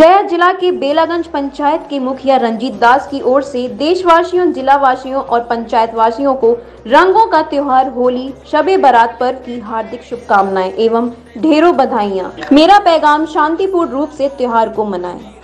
गया जिला के बेलागंज पंचायत के मुखिया रंजीत दास की ओर से देशवासियों जिला वासियों और पंचायत वासियों को रंगों का त्योहार, होली, शबे बारात पर की हार्दिक शुभकामनाएँ एवं ढेरों बधाइयाँ। मेरा पैगाम शांतिपूर्ण रूप से त्योहार को मनाएँ।